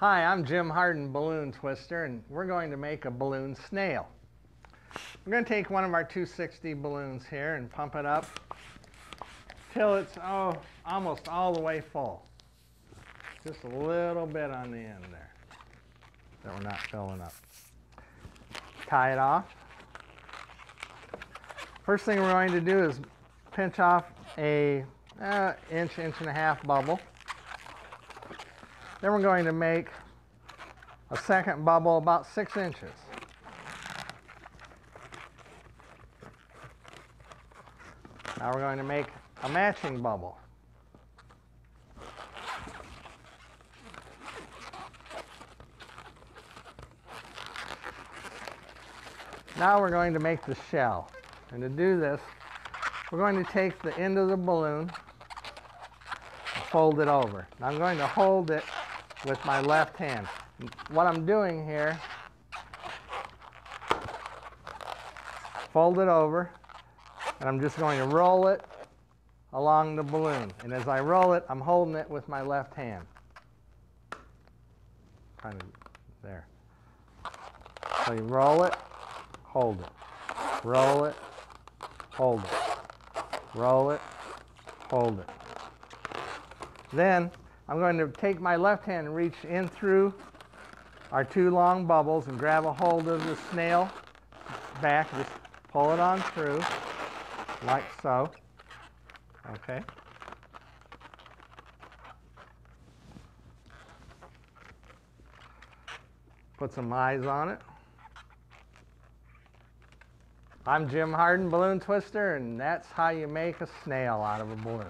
Hi, I'm Jim Harden, Balloon Twister, and we're going to make a balloon snail. We're going to take one of our 260 balloons here and pump it up till it's oh, almost all the way full. Just a little bit on the end there that we're not filling up. Tie it off. First thing we're going to do is pinch off a uh, inch, inch and a half bubble. Then we're going to make a second bubble about six inches. Now we're going to make a matching bubble. Now we're going to make the shell. And to do this, we're going to take the end of the balloon and fold it over. I'm going to hold it with my left hand. What I'm doing here, fold it over, and I'm just going to roll it along the balloon. And as I roll it, I'm holding it with my left hand. Kind of there. So you roll it, hold it. Roll it, hold it. Roll it, hold it. Then I'm going to take my left hand and reach in through our two long bubbles and grab a hold of the snail back. Just pull it on through like so. Okay. Put some eyes on it. I'm Jim Harden, Balloon Twister, and that's how you make a snail out of a balloon.